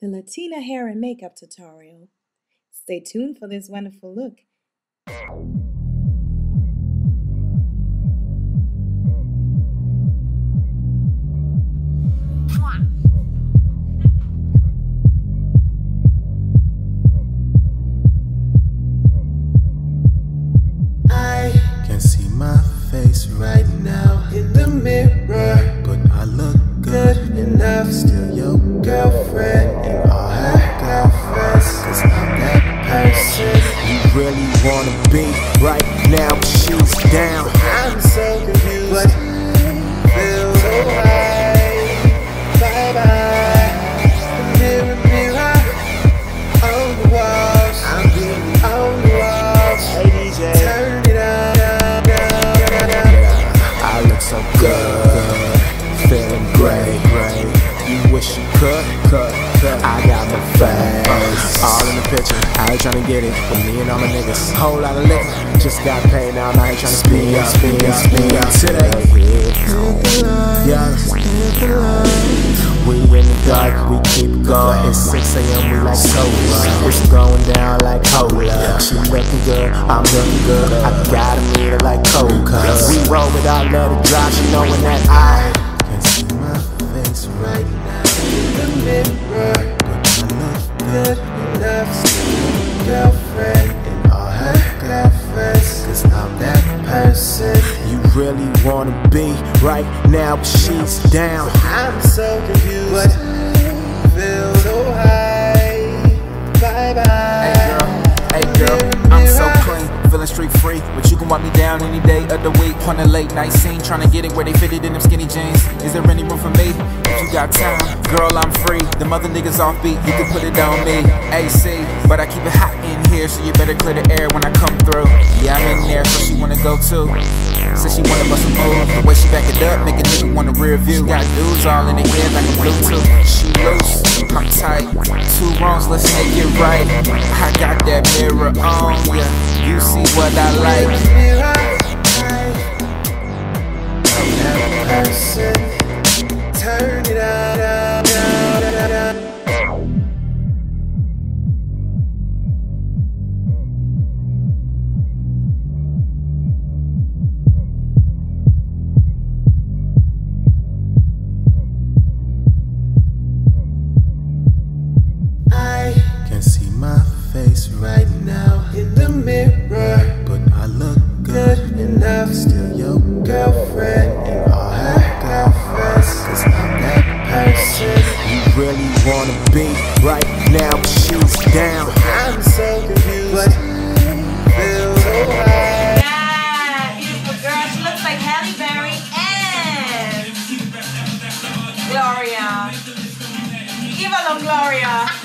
the Latina hair and makeup tutorial. Stay tuned for this wonderful look. I can see my face right now in the mirror, really wanna be right now. But she's down. I'm so confused, but feel so high. Bye bye. Mirror, mirror on the walls. I'm really on the walls. Hey DJ, turn it up. I look so good, feeling great, wish you could, could, could. I got my face all in the picture. I ain't tryna get it with me and all my niggas. Whole lot of liquor, just got paid now. I'm out here tryna speed up, speed up, speed up. Today, yeah. We in the dark, we keep going. It's 6 a.m. We like soda. It's going down like cola. She looking good, I'm looking good. I gotta meet her like coca. We roll without let it drop. She knowing that I can see my face right the mirror. But I look good enough to be girlfriend and all her girlfriends. Cause I'm that person you really wanna be right now. But she's down. I'm so confused, free. But you can wipe me down any day of the week. On a late night scene, trying to get it where they fit it in them skinny jeans. Is there any room for me? If you got time, girl, I'm free. The mother niggas offbeat, you can put it on me. AC, but I keep it hot in here, so you better clear the air when I come through. Yeah, I'm in there, so she wanna go too. Said she wanna bust a move. The way she back it up, make a nigga wanna rear view. Got dudes all in the air like a Bluetooth. She loose, I'm tight. Two wrongs, let's make it right. I got that mirror on, yeah. You see what I like. Turn it up. I can see my face right now in the mirror, wanna be right now. But she's down. I'm so confused, but feel so high. Yeah, beautiful girl. She looks like Halle Berry and Gloria. Give her a Gloria.